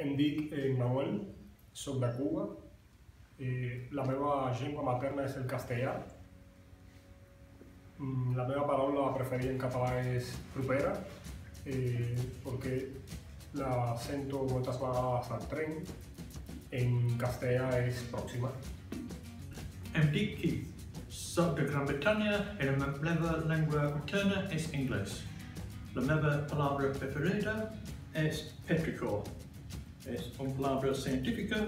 Em dic eh, Manuel, soc de Cuba. Eh, la meva llengua materna és el castellà. Mm, La meva paraula preferida en català és propera, eh, perquè la sento moltes vegades al tren. En castellà és pròxima. Em dic Keith. Soc de Gran Bretanya i la meva llengua materna és anglès. La meva palabra preferida és petrichor. És una palabra científica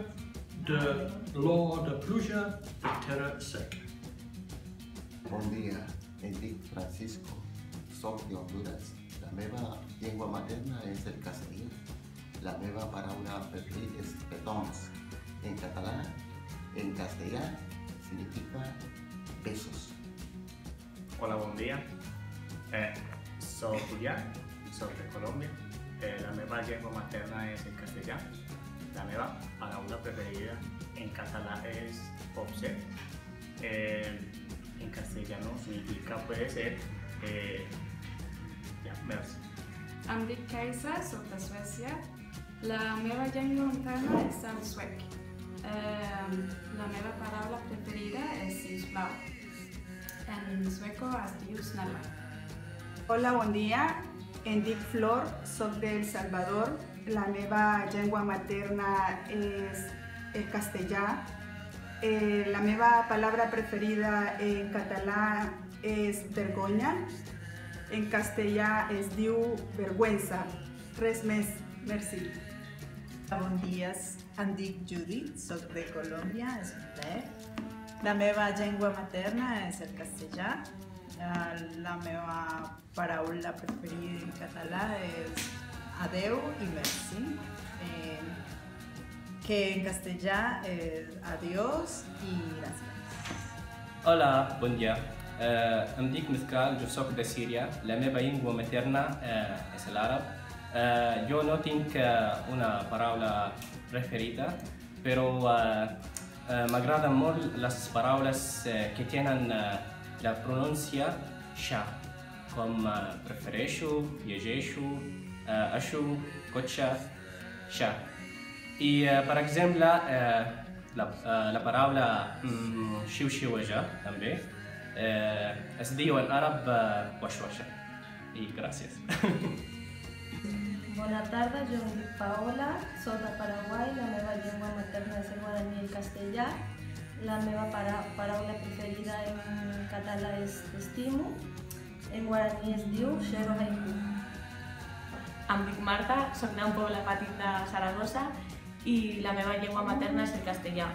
de l'or de pluja de terra seca. Bon dia, em dic Francisco, soc de Honduras. La meva llengua materna és el castellà. La meva paraula preferida és petons. En català, en castellà, significa besos. Hola, bon dia. Eh, soc Julià, soc de Colòmbia. Eh, la meva llengua materna és el castellà. La meva paraula preferida en català és obser. Eh, en castellano significa puede ser. Eh, ja, merci. Em dic Kaisa, soc de Suècia. La meva llengua materna és el suec. Eh, la meva paraula preferida és sisplau. En sueco es diu snälla. Hola, bon dia. Dic Flor, soc d'El Salvador. La meva llengua materna és el castellà. Eh, la meva palabra preferida en català és vergonya. En castellà es diu vergüenza. Res més. Merci. Bon dia, em dic Judit, soc de Colòmbia, és un. La meva llengua materna és el castellà. Eh, La meva paraula preferida en català és adeu i merci. Eh, que en castellà és adiós i gràcies. Hola, bon dia. Uh, em dic Mescal, jo soc de Síria. La meva llengua materna uh, és l'àrab. Uh, jo no tinc uh, una paraula preferida, però uh, uh, m'agraden molt les paraules uh, que tenen uh, la pronúncia xa, com uh, prefereixo, llegeixo, uh, aixo, cotxe, xa. I, uh, per exemple, uh, la, uh, la paraula mm, xiu-xiueja, també, uh, es diu en àrab uh, washwasha. I gràcies. Bona tarda, jo em dic Paola, soc de Paraguai, la meva llengua materna és el guaraní i el castellà. La meva para paraula preferida en català és estimo, en guaraní es diu xero haiku. Em dic Marta, soc d'un poble petit de Saragossa i la meva llengua materna és el castellà.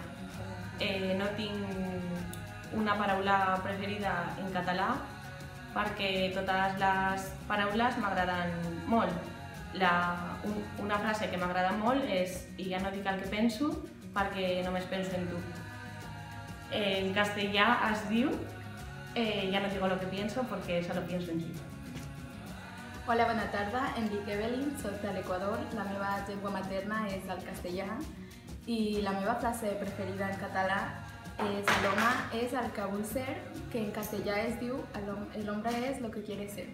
Eh, no tinc una paraula preferida en català perquè totes les paraules m'agraden molt. La, un, una frase que m'agrada molt és i ja no dic el que penso perquè només penso en tu. En castellà es diu eh, ya no digo lo que pienso porque solo pienso en ti. Hola, bona tarda. Em dic Evelyn, soc de l'Equador. La meva llengua materna és el castellà i la meva frase preferida en català és l'home és el que vull ser, que en castellà es diu el hombre es lo que quiere ser.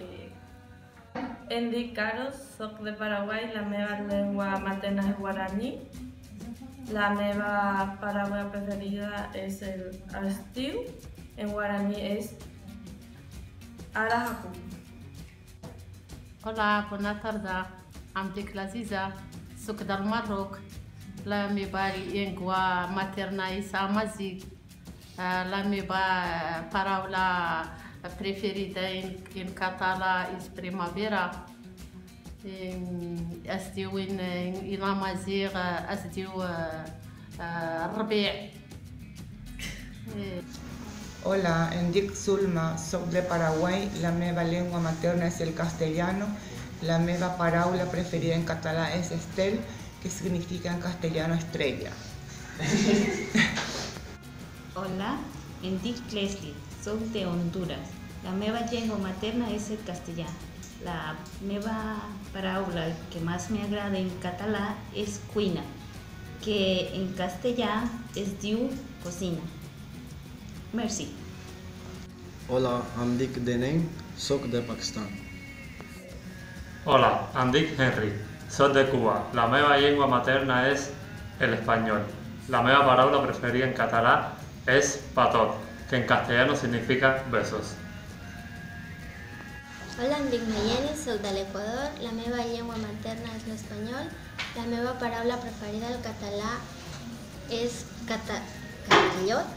Eh, Em dic Carlos, soc de Paraguai, la meva llengua materna és guaraní. La meva paraula preferida és el estiu, en guaraní és arahaku. Hola, bona tarda. Em dic l'Aziza, soc del Marroc. La meva llengua materna és amazic. Eh, La meva paraula preferida en, en català és primavera. Em, Es diu en, en, en amazigh, es diu uh, uh, ربيع. Eh, Hola, em dic Zulma, soc de Paraguai, la meva llengua materna és el castellano, la meva paraula preferida en català és estel, que significa en castellano estrella. Hola, em dic Leslie, soc de Honduras. La meva llengua materna és el castellà. La meva paraula que més m'agrada en català és cuina, que en castellà es diu cocina. Merci. Hola, em dic Denem, soc de Pakistan. Hola, em dic Henry, soy de Cuba. La meva lengua materna es el español. La meva palabra preferida en catalán es patot, que en castellano significa besos. Hola, em dic Nayeli, soc de l'Equador. La meva llengua materna és l'espanyol. La meva paraula preferida al català és cata catallot,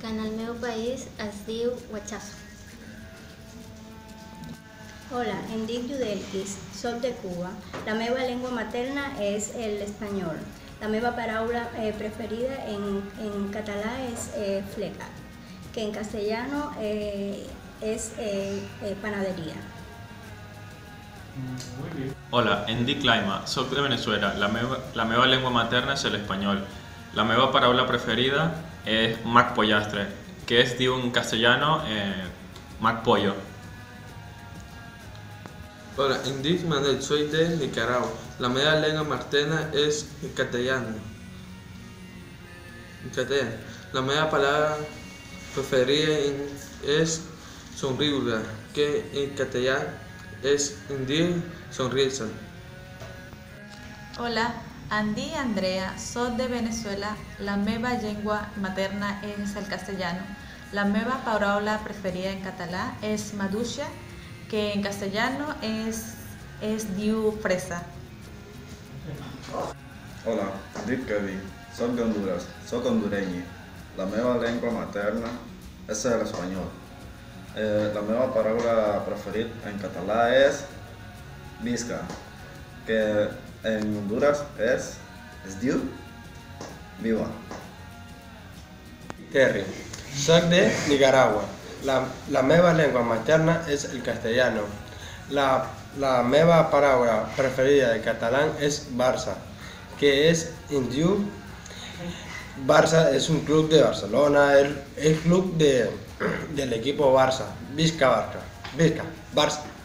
que en el meu país es diu huachazo. Hola, em dic Judelquis, soc de Cuba. La meva llengua materna és l'espanyol. La meva paraula eh, preferida en, en català és eh, fleca, que en castellano eh, és eh, eh, panadería. Hola, dic Laima, soc de Venezuela. La meva, la meva llengua materna és l'espanyol. La meva paraula preferida és mac pollastre, que es diu en castellano eh, mac pollo. Hola, dic Manuel, soy de Nicaragua. La meva lengua materna es el castellano. Castellano. La meva palabra preferida es sonrisa, que en castellano es indir sonrisa. Hola, dic Andrea, soc de Venezuela. La meva llengua materna és el castellano. La meva paraula preferida en català és maduixa, que en castellano és, es diu fresa. Hola, dic Kevin, soc d'Honduras, soc hondureño. La meva llengua materna és l'espanyol. Eh, la meva paraula preferida en català és visca, que en Honduras és, es diu viva. Terry. Soc de Nicaragua. La, la meva llengua materna és el castellano. La, la meva paraula preferida de catalán és Barça, que és en diu Barça es un club de Barcelona, el, el club de, del equipo Barça. Visca Barça. Visca, Barça.